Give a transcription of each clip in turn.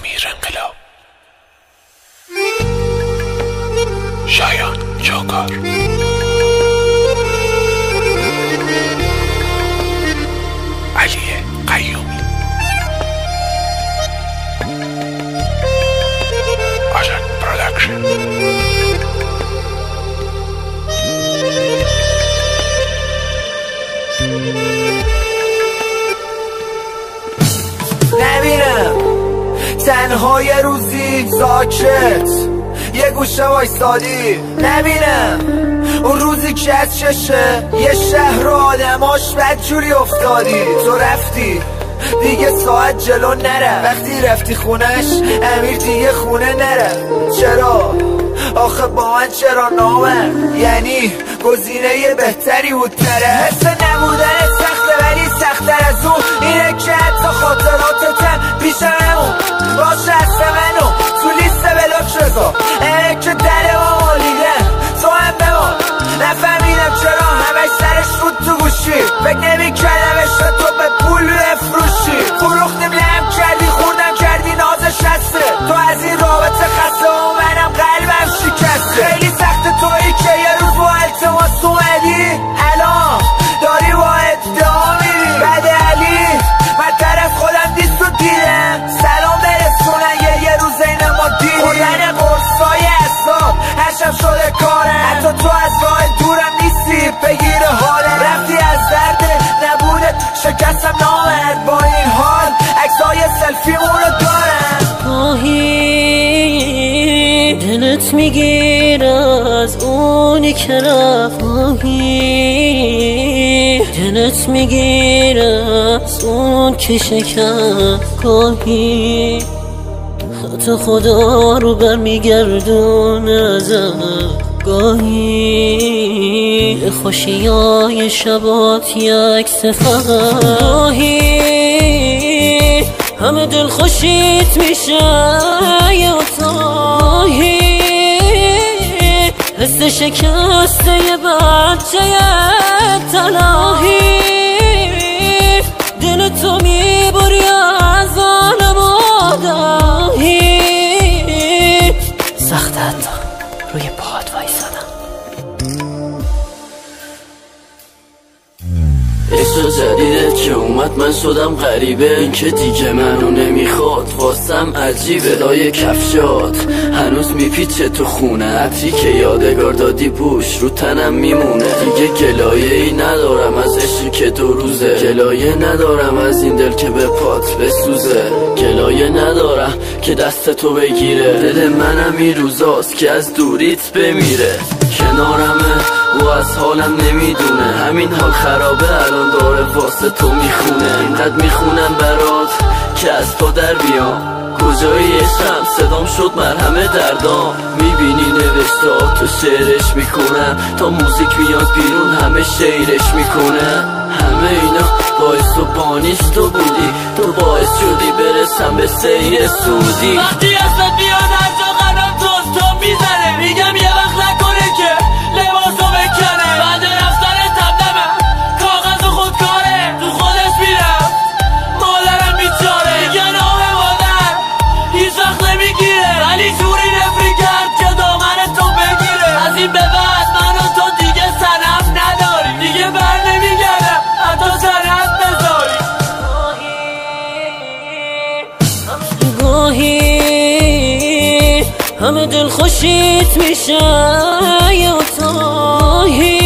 امیر انقلاب شایان جوکار علی قیومی آجان پرودکشن نمیرم تنها یه روزی ساکت. یه گوشه وایستادی نبینم. اون روزی که از چشه یه شهر آدماش بدجوری افتادی. تو رفتی. دیگه ساعت جلو نره وقتی رفتی خونش امیر دیگه خونه نره چرا؟ آخه با من چرا نامن یعنی گزینه بهتری بود تره. مثل نبودن سخته ولی سختتر از اون اینه که حتی خاطراتتم پیش میگیر از اونی که رفت آهی دلت میگیر از اون که شکست حتی خدا رو برمیگردون ازم گاهی خوشی های شبات یکس فقط گاهی همه دل خوشیت میشه یه شکسته بچه تلاهی دل تو می‌بری از آن مادهی سخت حتی روی پاد وایسادم. عشق جدیده که اومد من شدم غریبه. این که دیگه منو نمی‌خواد واسم عجیبه. لای کفشات هنوز میپیچه تو خونه. عطری که یادگار دادی پوش رو تنم میمونه. دیگه گلایه ای ندارم از عشقی که دو روزه. گلایه ندارم از این دل که به پات بسوزه. گلایه ندارم که دست تو بگیره. دل منم این روزاست که از دوریت بمیره. کنارمه و از حالم نمی‌دونه. همین حال خرابه الان واسه تو می‌خونه اینقدر می‌خونم برات که از تو در بیام کجایی عشقم؟ صدام شد مرهمه دردام می‌بینی نوشته تو شعرش می‌کنم تا موزیک میاد بیرون همه شعرش می‌کنه. همه اینا باعث و بانیش تو بودی. تو باعث شدی برسم به سیر سودی. وقتی اصلا همه دل خوشیت میشه یه اتاهی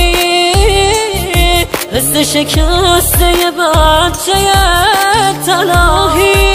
حس شکسته بچه تلاهی